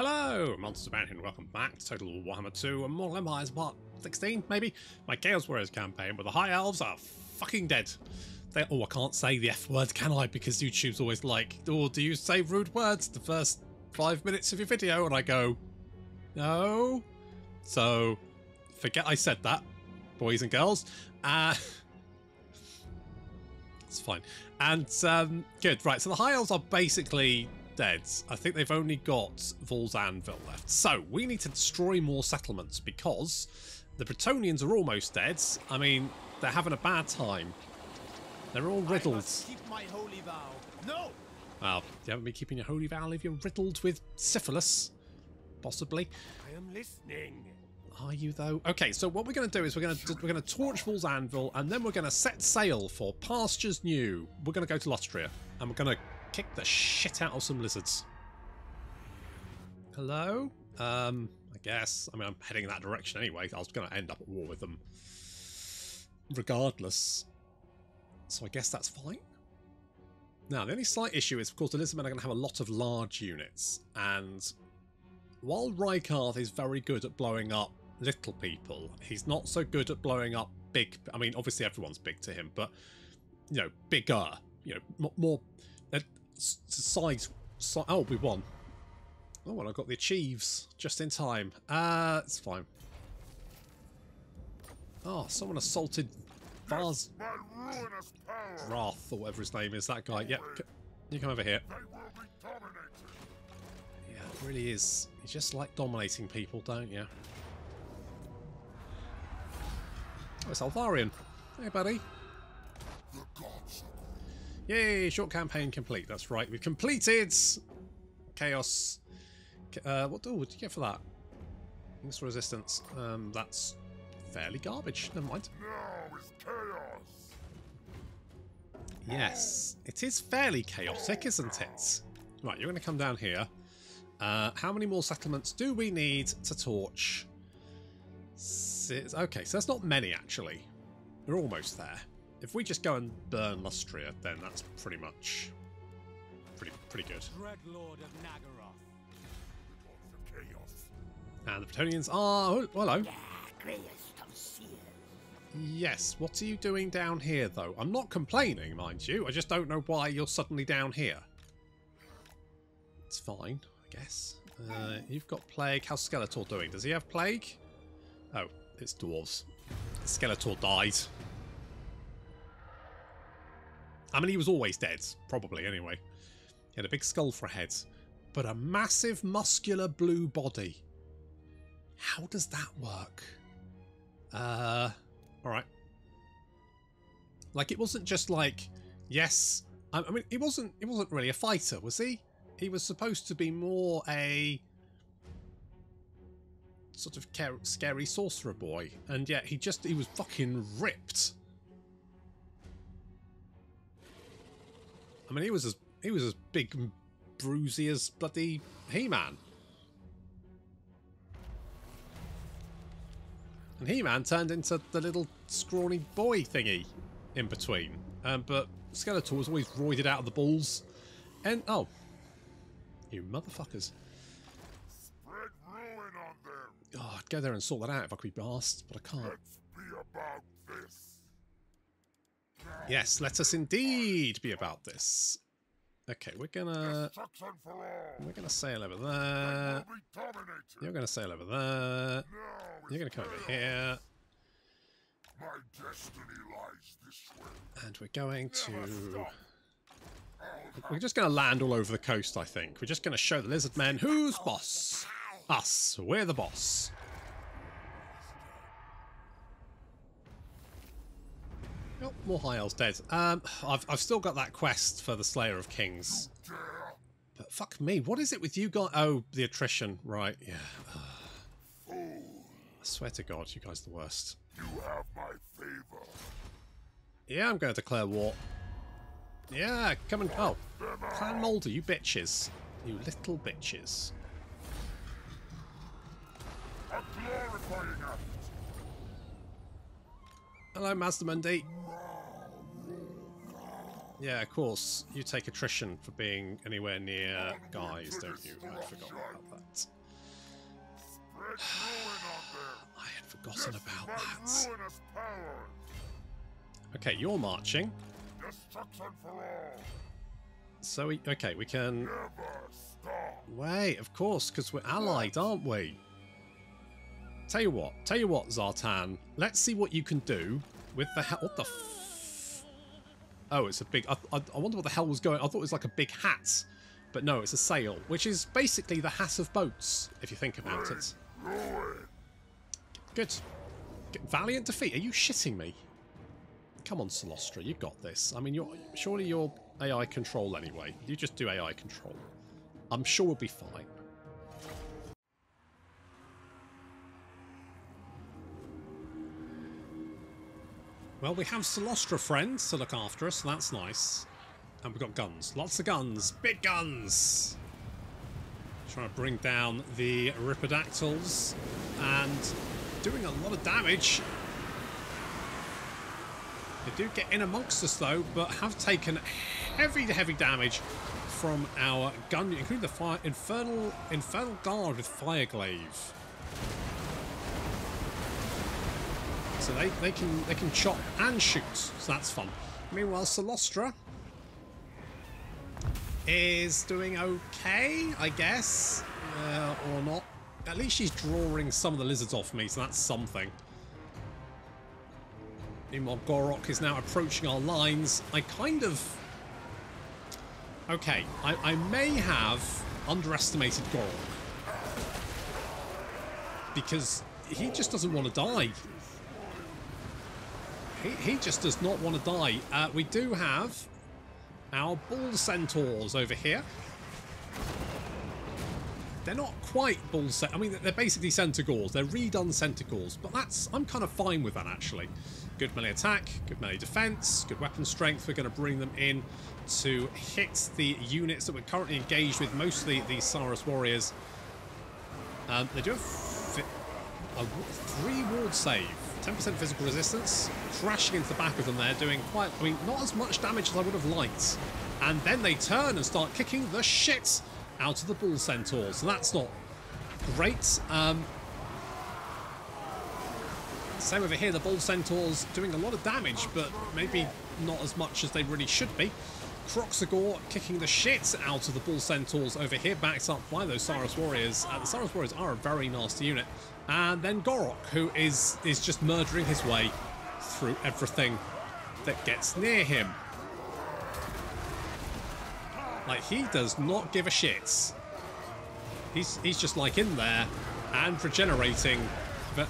Hello, Monster Man and welcome back to Total Warhammer 2 and Mortal Empires Part 16, maybe? My Chaos Warriors campaign, where the High Elves are fucking dead. They, oh, I can't say the F word, can I? Because YouTube's always like, oh, do you say rude words the first five minutes of your video? And I go, no. So, forget I said that, boys and girls. Uh, it's fine. And, um, good, right, so the High Elves are basically dead. I think they've only got Vaul's Anvil left. So, we need to destroy more settlements because the Bretonnians are almost dead. I mean, they're having a bad time. They're all riddled. keep my holy vow. No! Well, you haven't been keeping your holy vow if you're riddled with syphilis. Possibly. I am listening. Are you though? Okay, so what we're going to do is we're going to we're going to torch Vaul's Anvil, and then we're going to set sail for pastures new. We're going to go to Lustria, and we're going to kick the shit out of some lizards. Hello? Um, I guess. I mean, I'm heading in that direction anyway. I was going to end up at war with them, regardless. So I guess that's fine. Now, the only slight issue is, of course, the lizardmen are going to have a lot of large units, and while Rykarth is very good at blowing up little people, he's not so good at blowing up big. I mean, obviously everyone's big to him, but you know, bigger. You know, more, size. Si oh, we won. Oh, well, I got the achieves just in time. Uh, it's fine. Oh, someone assaulted Vars Wrath or whatever his name is. That guy. Yep. You come over here. Yeah, it really is. You just like dominating people, don't you? Oh, it's Alvarian. Hey, buddy. Yay, short campaign complete. That's right. We've completed Chaos. Uh, what, what did you get for that? Thanks resistance. Um, that's fairly garbage. Never mind. Now is chaos. Yes, it is fairly chaotic, isn't it? Right, you're going to come down here. Uh, how many more settlements do we need to torch? Six. Okay, so that's not many, actually. We're almost there. If we just go and burn Lustria, then that's pretty much pretty pretty good. Dread Lord of Naggaroth. For chaos. And the Bretonnians are... Oh, hello. greatest of seers. Yes, what are you doing down here, though? I'm not complaining, mind you. I just don't know why you're suddenly down here. It's fine, I guess. Uh, you've got Plague. How's Skeletor doing? Does he have Plague? Oh, it's Dwarves. Skeletor died. I mean, he was always dead. Probably, anyway. He had a big skull for a head. But a massive, muscular blue body. How does that work? Uh... Alright. Like, it wasn't just like... Yes... I, I mean, he wasn't, he wasn't really a fighter, was he? He was supposed to be more a... Sort of scary sorcerer boy. And yet, he just... He was fucking ripped. I mean, he was as he was as big and bruisey as bloody He-Man. And He-Man turned into the little scrawny boy thingy in between. Um, but Skeletor was always roided out of the balls. And, oh. You motherfuckers. Spread ruin on them. Oh, I'd go there and sort that out if I could be asked, but I can't. Let's be about. Yes, let us indeed be about this. Okay, we're gonna Destruction for all. we're gonna sail over there. Will be dominated. You're gonna sail over there. You're gonna come over here, My destiny lies this way. and we're going to. We're just going to land all over the coast, I think. We're just going to show the lizard men who's boss. Us. We're the boss. Oh, more high elves dead. Um, I've, I've still got that quest for the Slayer of Kings. But fuck me, what is it with you guys? Oh, the attrition. Right, yeah. I swear to God, you guys are the worst. You have my favor. Yeah, I'm going to declare war. Yeah, come and... Oh, Clan Moulder, you bitches. You little bitches. A glorifying act. Hello, Mazdamundi. Yeah, of course. You take attrition for being anywhere near guys, don't you? I forgot about that. Spread ruin on them. I had forgotten about that. Okay, you're marching. Destruction for all. So we okay, we can wait, of course, because we're allied, aren't we? Tell you what, tell you what, Zhatan. Let's see what you can do with the hell. What the? Oh, it's a big. I, I, I wonder what the hell was going. I thought it was like a big hat, but no, it's a sail, which is basically the hat of boats, if you think about it. Good. Valiant defeat. Are you shitting me? Come on, Celostra, you got this. I mean, you're surely you're AI control anyway. You just do AI control. I'm sure we'll be fine. Well, we have Celostra friends to look after us, so that's nice. And we've got guns. Lots of guns. Big guns! Trying to bring down the Ripperdactyls and doing a lot of damage. They do get in amongst us though, but have taken heavy, heavy damage from our gun, including the fire infernal infernal guard with fire glaive. So they, they can they can chop and shoot, so that's fun. Meanwhile, Celostra is doing okay, I guess, uh, or not. At least she's drawing some of the lizards off me, so that's something. Meanwhile, Gor-Rok is now approaching our lines. I kind of... Okay, I, I may have underestimated Gor-Rok. Because he just doesn't want to die. He, he just does not want to die. Uh, we do have our bull centaurs over here. They're not quite bull. I mean, they're basically centaurs. They're redone centaurs, but that's I'm kind of fine with that actually. Good melee attack, good melee defense, good weapon strength. We're going to bring them in to hit the units that we're currently engaged with, mostly the Saurus warriors. Um, they do have a w- three ward save, 10% physical resistance, crashing into the back of them there, doing quite, I mean, not as much damage as I would have liked. And then they turn and start kicking the shit out of the bull centaurs. So that's not great. Um, same over here, the bull centaurs doing a lot of damage, but maybe not as much as they really should be. Kroxigor kicking the shit out of the bull centaurs over here, backed up by those Saurus warriors. Uh, the Saurus warriors are a very nasty unit. And then Gor-Rok, who is is just murdering his way through everything that gets near him. Like he does not give a shit. He's he's just like in there and regenerating, but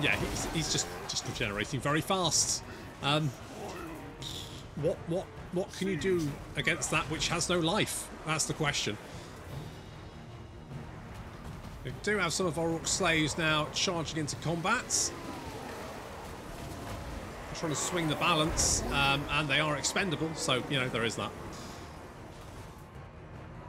yeah, he's, he's just just regenerating very fast. Um, what what what can you do against that which has no life? That's the question. We do have some of our orc slaves now charging into combat. Trying to swing the balance, um, and they are expendable, so you know there is that.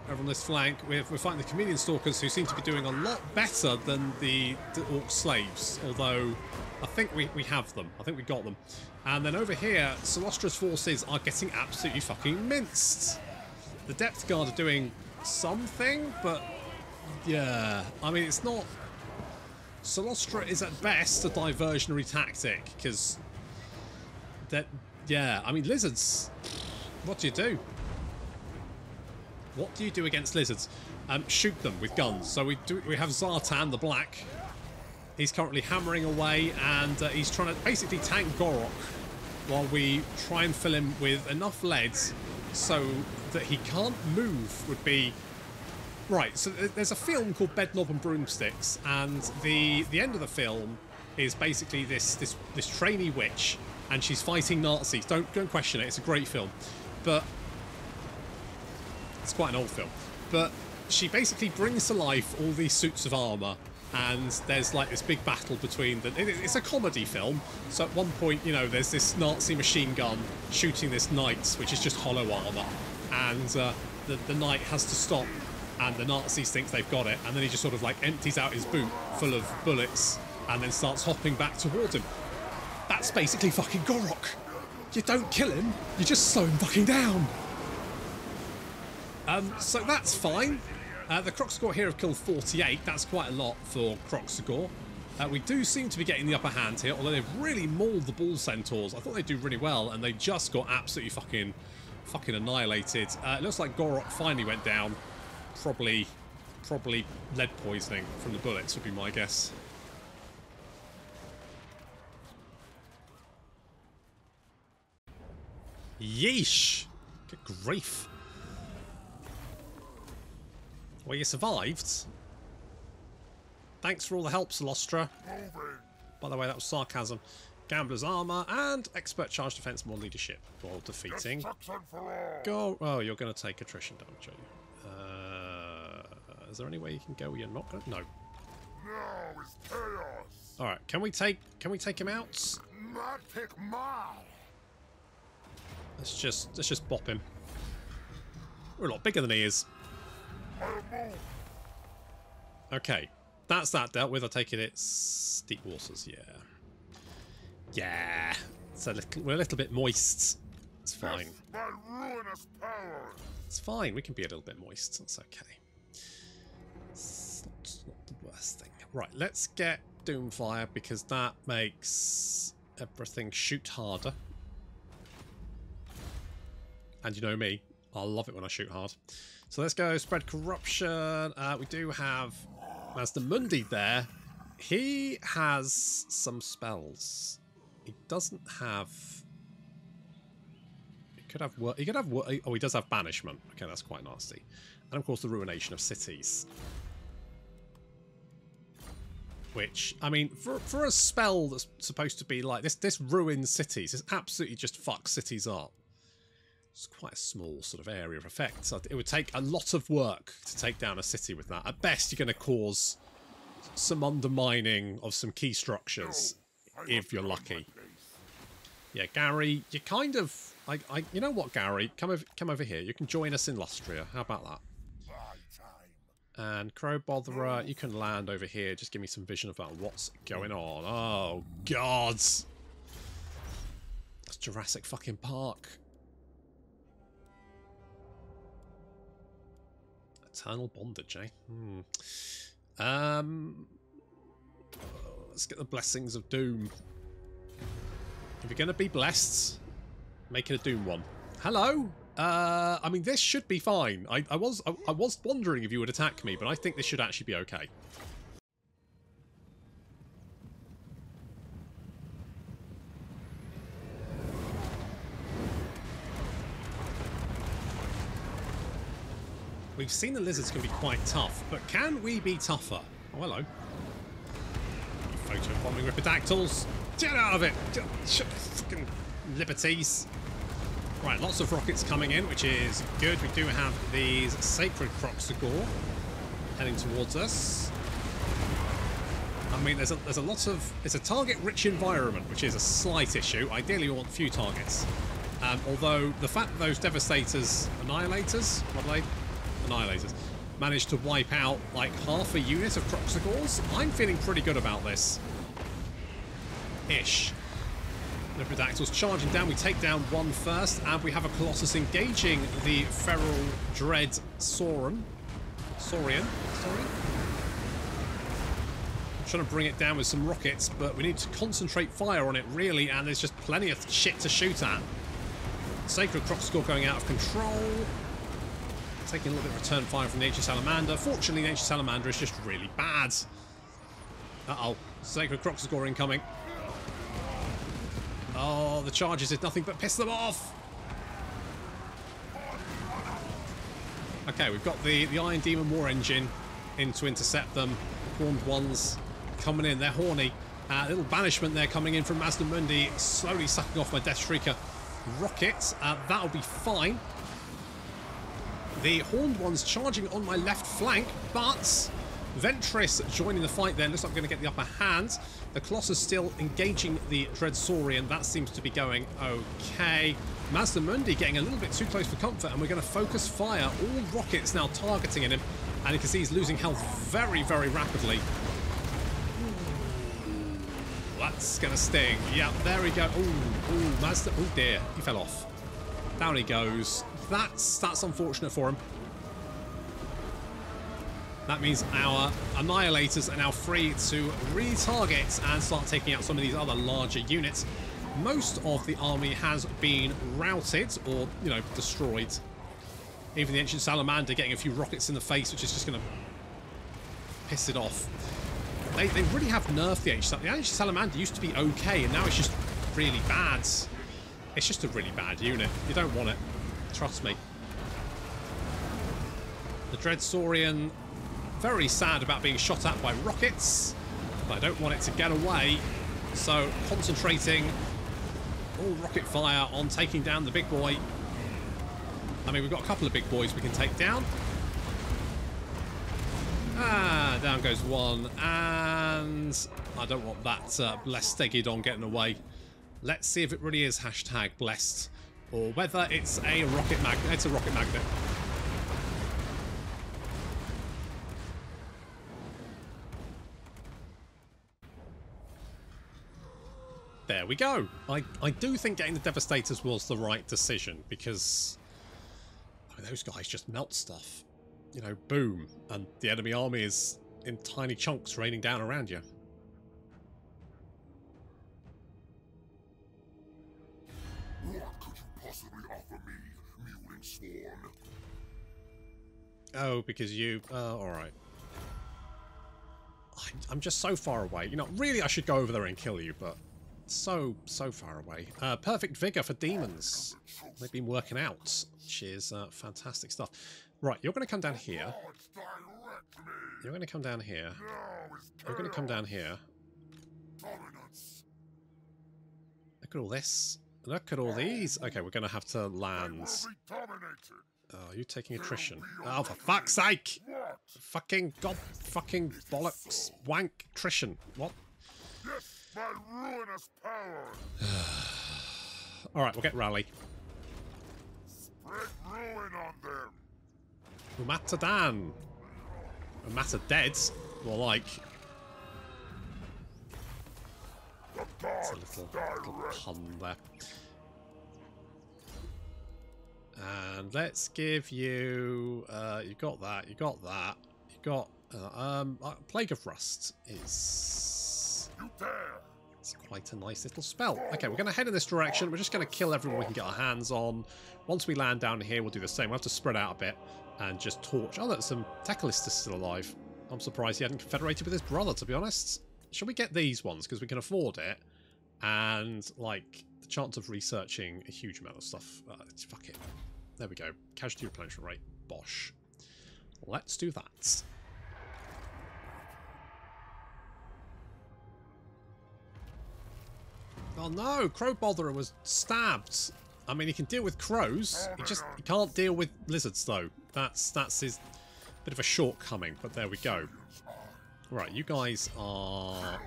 Over on this flank, we're, we're fighting the Chameleon Stalkers, who seem to be doing a lot better than the, the Orc Slaves, although I think we, we have them. I think we got them. And then over here, Celostra's forces are getting absolutely fucking minced. The Depth Guard are doing something, but yeah, I mean, it's not... Celostra is at best a diversionary tactic, because that, yeah, I mean, lizards, what do you do? What do you do against lizards? Um, shoot them with guns. So we do. We have Zhatan the Black. He's currently hammering away, and uh, he's trying to basically tank Gor-Rok while we try and fill him with enough leads so that he can't move. Would be right. So there's a film called Bedknob and Broomsticks, and the the end of the film is basically this this this trainee witch, and she's fighting Nazis. Don't don't question it. It's a great film, but it's quite an old film. But she basically brings to life all these suits of armour, and there's like this big battle between the. it- It's a comedy film, so at one point, you know, there's this Nazi machine gun shooting this knight, which is just hollow armour, and uh, the, the knight has to stop, and the Nazis think they've got it, and then he just sort of like empties out his boot full of bullets, and then starts hopping back towards him. That's basically fucking Gor-Rok. you don't kill him, you just slow him fucking down. Um, so that's fine. Uh, the Kroxigor here have killed 48. That's quite a lot for Kroxigor. Uh, we do seem to be getting the upper hand here, although they've really mauled the Bull Centaurs. I thought they'd do really well, and they just got absolutely fucking fucking annihilated. Uh, it looks like Gor-Rok finally went down. Probably, probably lead poisoning from the bullets would be my guess. Yeesh! Good grief. Well, you survived. Thanks for all the help. Moving. By the way, that was sarcasm. Gambler's armor and expert charge defense, more leadership. Defeating. For all. Go. Oh, you're going to take attrition damage, are you? Uh, is there any way you can go where you're not going? No. Now is chaos. All right. Can we take? Can we take him out? Magic mal. Let's just let's just bop him. We're a lot bigger than he is. Okay, that's that dealt with. I take it it's deep waters. Yeah, yeah. Little. We're a little bit moist. It's fine. My ruinous power. It's fine. We can be a little bit moist. That's okay. Worst thing. Right. Let's get Doomfire because that makes everything shoot harder. And you know me, I love it when I shoot hard. So let's go spread corruption. Uh, we do have Mazdamundi there. He has some spells. He doesn't have. He could have. He could have. Oh, he does have banishment. Okay, that's quite nasty. And of course, the ruination of cities. Which, I mean, for for a spell that's supposed to be like this, this ruins cities. This absolutely just fucks cities up. It's quite a small sort of area of effect. So it would take a lot of work to take down a city with that. At best, you're going to cause some undermining of some key structures, I if you're lucky. Yeah, Gary, you kind of, I, I, you know what, Gary, come over, come over here. You can join us in Lustria. How about that? And Crow Botherer, you can land over here. Just give me some vision about what's going on. Oh, God. That's Jurassic fucking Park. Eternal bondage, eh? Hmm. Um, uh, let's get the blessings of Doom. If you're going to be blessed, make it a Doom one. Hello? Uh, I mean, this should be fine. I, I was I, I was wondering if you would attack me, but I think this should actually be okay. We've seen the lizards can be quite tough, but can we be tougher? Oh, hello. Photo bombing Ripperdactyls. Get out of it! Liberties. Right, lots of rockets coming in, which is good. We do have these Sacred Kroxigor heading towards us. I mean, there's a, there's a lot of... It's a target-rich environment, which is a slight issue. Ideally, we want few targets. Um, although, the fact that those Devastators... Annihilators? What are they? Annihilators. Managed to wipe out, like, half a unit of Kroxigors. I'm feeling pretty good about this. Ish. Ripperdactyls charging down. We take down one first, and we have a Colossus engaging the Feral Dread Sauron. Saurian. Saurian? trying to bring it down with some rockets, but we need to concentrate fire on it, really, and there's just plenty of shit to shoot at. Sacred Kroxigor going out of control. Taking a little bit of return fire from the Ancient Salamander. Fortunately, the Ancient Salamander is just really bad. Uh-oh. Sacred Kroxigor incoming. Oh, the charges did nothing but piss them off. Okay, we've got the, the Iron Demon War Engine in to intercept them. Horned ones coming in. They're horny. Uh, little banishment there coming in from Mazdamundi, slowly sucking off my Death Shrieker rocket. Uh, that'll be fine. The Horned ones charging on my left flank, but Ventress joining the fight there. Looks like we're going to get the upper hand. The Colossus still engaging the Dread Saurian. That seems to be going okay. Mazdamundi getting a little bit too close for comfort, and we're going to focus fire. All rockets now targeting at him, and you can see he's losing health very, very rapidly. that's gonna sting. Yeah, there we go. Ooh, ooh, Mazda. Oh dear, he fell off. Down he goes. That's that's unfortunate for him. That means our Annihilators are now free to retarget and start taking out some of these other larger units. Most of the army has been routed or, you know, destroyed. Even the Ancient Salamander getting a few rockets in the face, which is just going to piss it off. They, they really have nerfed the Ancient The Ancient Salamander used to be okay, and now it's just really bad. It's just a really bad unit. You don't want it. Trust me. The Dread Saurian very sad about being shot at by rockets, but I don't want it to get away. So concentrating all rocket fire on taking down the big boy. I mean, we've got a couple of big boys we can take down. Ah, down goes one. And I don't want that uh, blessed Stegadon getting away. Let's see if it really is hashtag blessed or whether it's a rocket magnet. It's a rocket magnet. There we go. I, I do think getting the Devastators was the right decision because I mean, those guys just melt stuff. You know, boom, and the enemy army is in tiny chunks raining down around you. What could you possibly offer me, Mewling Sworn? Oh, because you... Uh, alright. I'm, I'm just so far away. You know, really I should go over there and kill you, but so, so far away. Uh, perfect vigor for demons. They've been working out, which is uh, fantastic stuff. Right, you're going to come down here. You're going to come down here. You're going to come down here. Look at all this. Look at all these. Okay, we're going to have to land. Oh, you taking attrition. Oh, for fuck's sake! Fucking god fucking bollocks wank attrition. What? My ruinous power! Alright, we'll get rally. Spread ruin on them! Umatadan. Umata dead. More like. The It's a little, little pun there. And let's give you. Uh, you got that. You got that. You got. Uh, um, uh, Plague of Rust is. You dare! It's quite a nice little spell. Okay, we're going to head in this direction. We're just going to kill everyone we can get our hands on. Once we land down here, we'll do the same. We'll have to spread out a bit and just torch. Oh, that's some Tecalistus still alive. I'm surprised he hadn't confederated with his brother, to be honest. Shall we get these ones? Because we can afford it. And, like, the chance of researching a huge amount of stuff. Uh, fuck it. There we go. Casualty replenishment rate. Bosh. Let's do that. Oh no, Crow Botherer was stabbed. I mean, he can deal with crows. He just he can't deal with lizards, though. That's that's his bit of a shortcoming. But there we go. Right, you guys are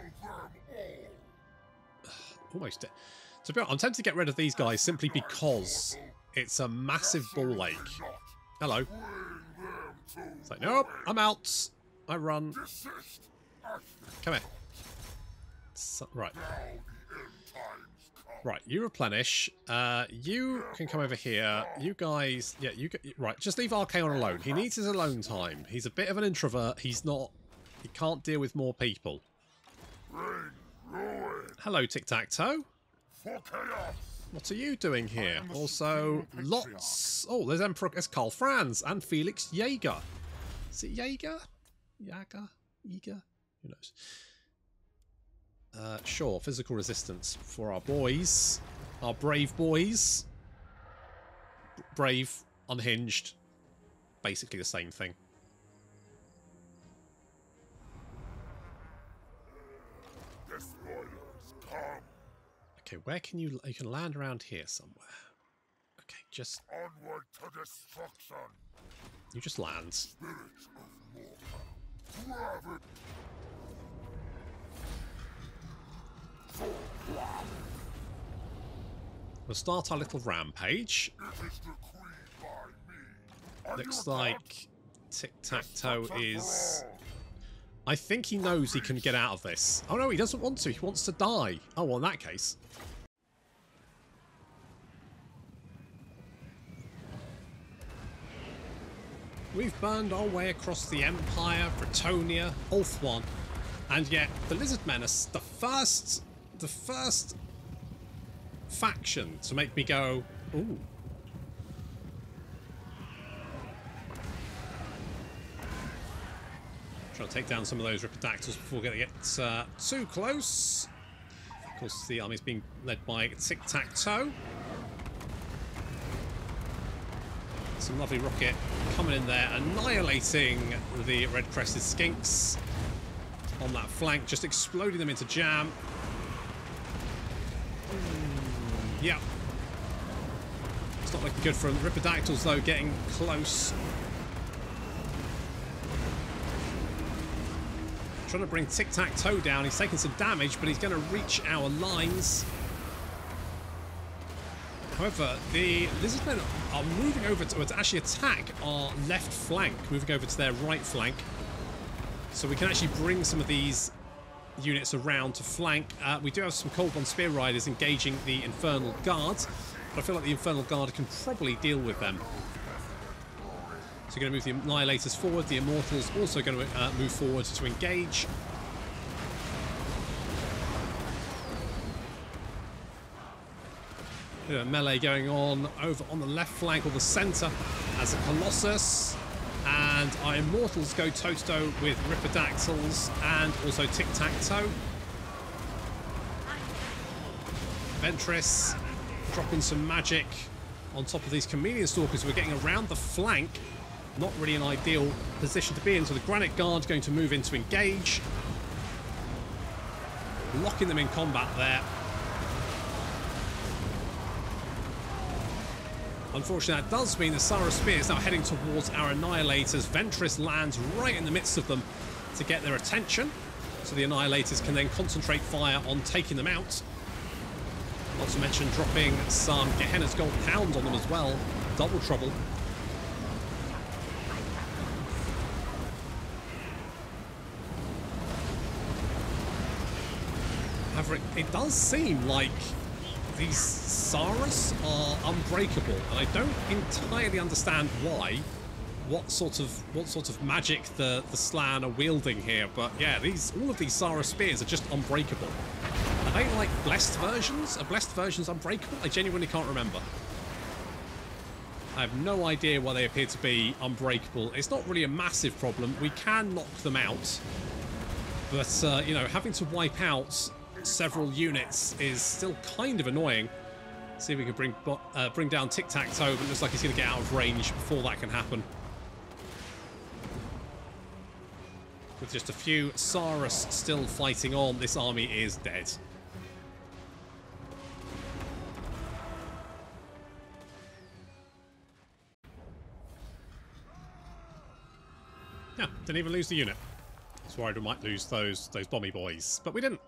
almost dead. To be honest, I'm tempted to get rid of these guys simply because it's a massive ball lake. Hello. It's like, nope, I'm out. I run. Come here. So, right. Right, you replenish. Uh, you can come over here. You guys, yeah, you right. Just leave Archaon alone. He needs his alone time. He's a bit of an introvert. He's not. He can't deal with more people. Hello, Tic Tac Toe. What are you doing here? Also, lots. Oh, there's Emperor. There's Karl Franz and Felix Jaeger. Is it Jaeger? Jaeger? Jaeger? Who knows? Uh, sure, physical resistance for our boys. Our brave boys. Brave, unhinged. Basically the same thing. Okay, where can you... You can land around here somewhere. Okay, just... Onward to destruction! You just land. We'll start our little rampage. Looks like Tic Tac Toe is. I think he knows he can get out of this. Oh no, he doesn't want to. He wants to die. Oh, well, in that case. We've burned our way across the Empire, Bretonnia, Ulthuan, and yet the Lizardmen are the first, the first faction to make me go, ooh. Trying to take down some of those Ripperdactyls before they get uh, too close. Of course, the army's being led by Tic-Tac-Toe. Some lovely rocket coming in there, annihilating the red-crested skinks on that flank, just exploding them into jam. Yeah. It's not looking good for Ripperdactyls, though, getting close. Trying to bring Tic-Tac-Toe down. He's taking some damage, but he's going to reach our lines. However, the Lizardmen are moving over to, to actually attack our left flank, moving over to their right flank. So we can actually bring some of these units around to flank. Uh, we do have some Cold One Spear Riders engaging the Infernal Guards, but I feel like the Infernal Guard can probably deal with them. So we're going to move the Annihilators forward. The Immortals also going to uh, move forward to engage. Melee going on over on the left flank or the centre as a Colossus. And our Immortals go toe-to-toe with Ripperdactyls and also Tic-Tac-Toe. Ventress dropping some magic on top of these Chameleon Stalkers. We're getting around the flank. Not really an ideal position to be in. So the Granite Guard's going to move in to engage. Locking them in combat there. Unfortunately, that does mean the Saurus Spear is now heading towards our Annihilators. Ventress lands right in the midst of them to get their attention. So the Annihilators can then concentrate fire on taking them out. Not to mention dropping some Gehenna's Golden Hound on them as well. Double trouble. It, it does seem like these Saras are unbreakable, and I don't entirely understand why. What sort of what sort of magic the the Slann are wielding here? But yeah, these all of these Saurus spears are just unbreakable. Are they like blessed versions? Are blessed versions unbreakable? I genuinely can't remember. I have no idea why they appear to be unbreakable. It's not really a massive problem. We can knock them out. But, uh, you know, having to wipe out several units is still kind of annoying. See if we can bring uh, bring down Tic-Tac-Toe, but it looks like he's going to get out of range before that can happen. With just a few Saras still fighting on, this army is dead. Yeah, didn't even lose the unit. I was worried we might lose those those bomby boys, but we didn't.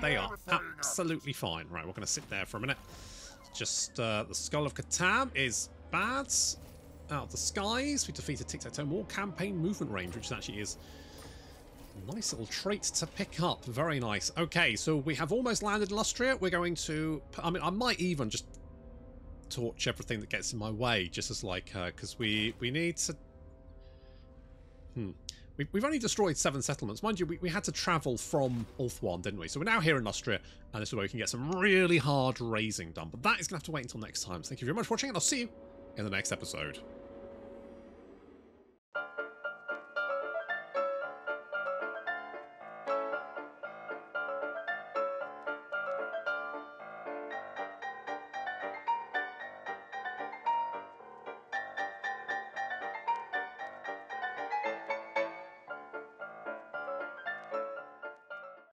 They are absolutely fine. Right, we're going to sit there for a minute. Just uh, the Skull of Katam is bad. Out of the skies, we defeated Tic-Tac-Toe. More campaign movement range, which actually is nice little trait to pick up. Very nice. Okay, so we have almost landed Lustria. We're going to... I mean, I might even just torch everything that gets in my way, just as like her, uh, because we, we need to... Hmm. We, we've only destroyed seven settlements. Mind you, we, we had to travel from Ulthuan, didn't we? So we're now here in Lustria, and this is where we can get some really hard raising done. But that is going to have to wait until next time. So thank you very much for watching, and I'll see you in the next episode.